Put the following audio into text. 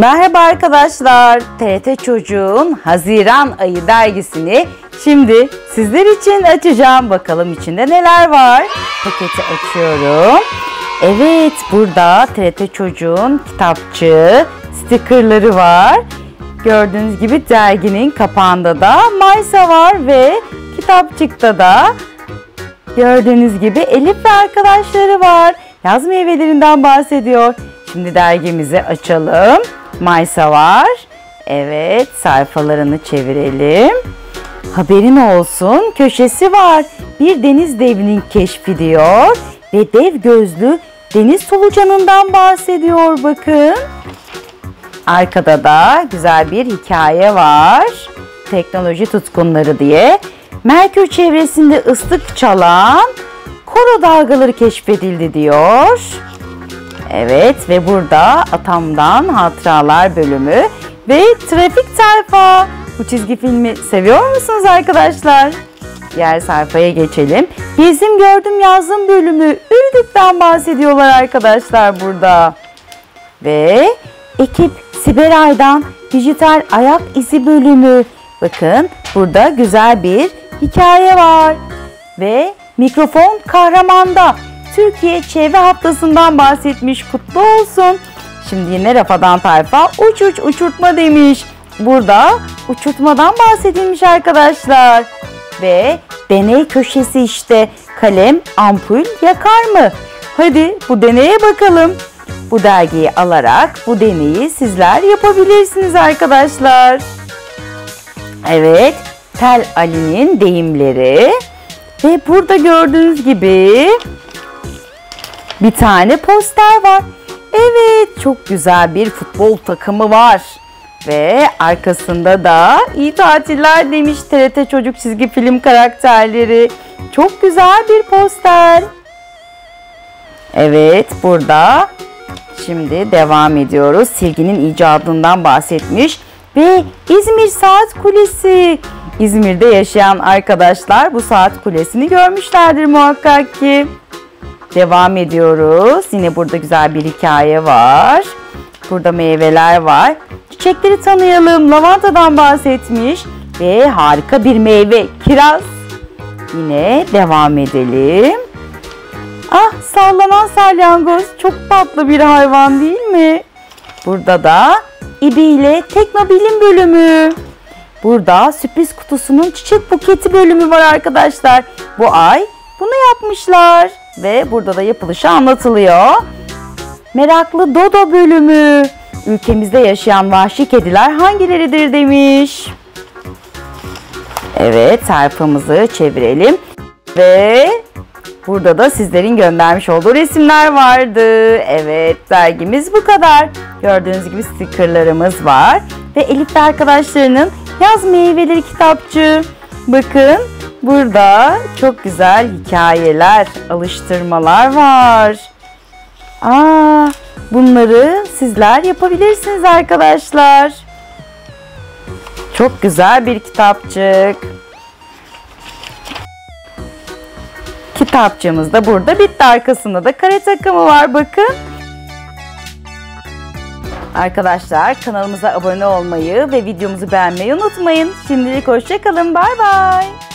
Merhaba arkadaşlar. TRT Çocuğun Haziran ayı dergisini şimdi sizler için açacağım. Bakalım içinde neler var. Paketi açıyorum. Evet burada TRT Çocuğun kitapçı, stikerleri var. Gördüğünüz gibi derginin kapağında da Maysa var ve kitapçıkta da gördüğünüz gibi Elif ve arkadaşları var. Yaz meyvelerinden bahsediyor. Şimdi dergimizi açalım. Maysa var. Evet sayfalarını çevirelim. Haberin olsun köşesi var. Bir deniz devinin keşfi diyor. Ve dev gözlü deniz solucanından bahsediyor bakın. Arkada da güzel bir hikaye var. Teknoloji tutkunları diye. Merkür çevresinde ıslık çalan koro dalgaları keşfedildi diyor. Evet ve burada Atam'dan Hatıralar bölümü ve Trafik sayfa. Bu çizgi filmi seviyor musunuz arkadaşlar? Diğer sayfaya geçelim. Bizim gördüm yazdım bölümü Ürdük'ten bahsediyorlar arkadaşlar burada. Ve ekip Siberay'dan dijital ayak izi bölümü. Bakın burada güzel bir hikaye var. Ve mikrofon kahramanda Türkiye Çevre Haftası'ndan bahsetmiş. Kutlu olsun. Şimdi yine Rafadan Tayfa uç uç uçurtma demiş. Burada uçurtmadan bahsedilmiş arkadaşlar. Ve deney köşesi işte kalem ampul yakar mı? Hadi bu deneye bakalım. Bu dergiyi alarak bu deneyi sizler yapabilirsiniz arkadaşlar. Evet, Tel Ali'nin deyimleri ve burada gördüğünüz gibi bir tane poster var. Evet çok güzel bir futbol takımı var. Ve arkasında da iyi tatiller demiş TRT Çocuk Çizgi Film karakterleri. Çok güzel bir poster. Evet burada şimdi devam ediyoruz. Silginin icadından bahsetmiş. Ve İzmir Saat Kulesi. İzmir'de yaşayan arkadaşlar bu saat kulesini görmüşlerdir muhakkak ki. Devam ediyoruz. Yine burada güzel bir hikaye var. Burada meyveler var. Çiçekleri tanıyalım. Lavantadan bahsetmiş. Ve harika bir meyve. Kiraz. Yine devam edelim. Ah sallanan salyangoz. Çok tatlı bir hayvan değil mi? Burada da İbi ile Teknobilim bölümü. Burada sürpriz kutusunun çiçek buketi bölümü var arkadaşlar. Bu ay bunu yapmışlar ve burada da yapılışı anlatılıyor. Meraklı Dodo bölümü. Ülkemizde yaşayan vahşi kediler hangileridir demiş. Evet sayfamızı çevirelim. Ve burada da sizlerin göndermiş olduğu resimler vardı. Evet dergimiz bu kadar. Gördüğünüz gibi stikerlarımız var. Ve Elif ve arkadaşlarının yaz meyveleri kitapçı. Bakın Burada çok güzel hikayeler, alıştırmalar var. Aa, bunları sizler yapabilirsiniz arkadaşlar. Çok güzel bir kitapçık. Kitapçığımız da burada bitti. Arkasında da kare takımı var bakın. Arkadaşlar kanalımıza abone olmayı ve videomuzu beğenmeyi unutmayın. Şimdilik hoşçakalın. Bay bay.